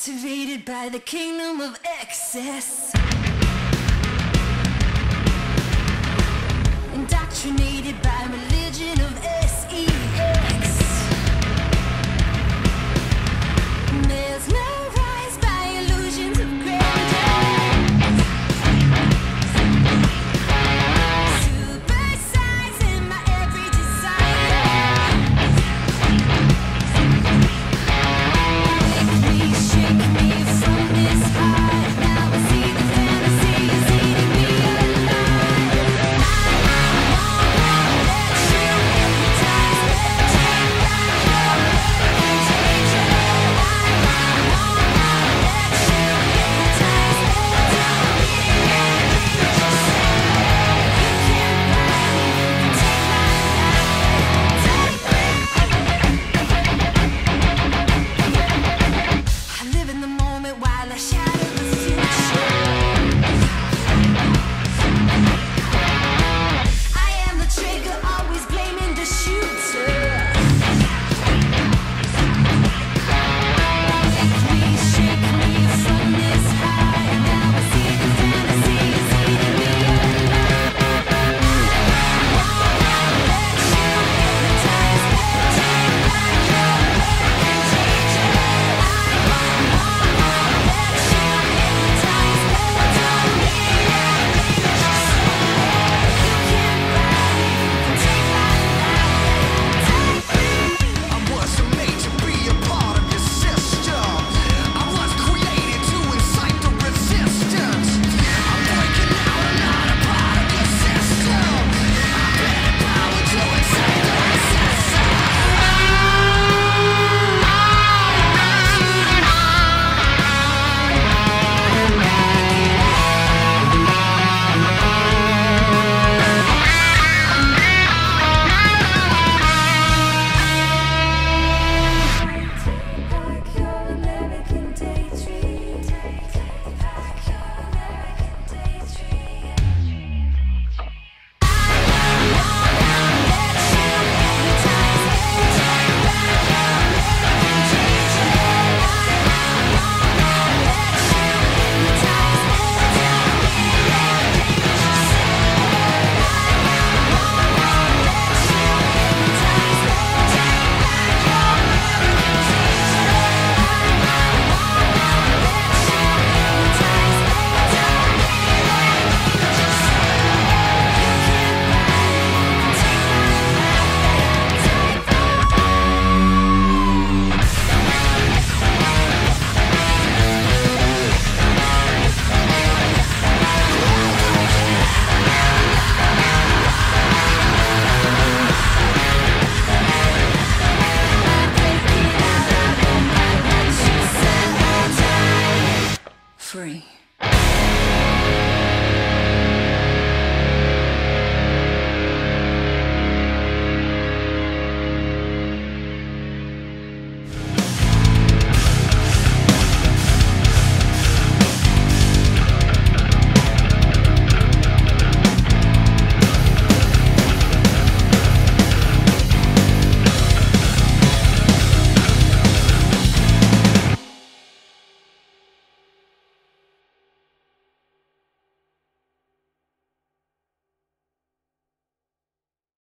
captivated by the kingdom of excess. free.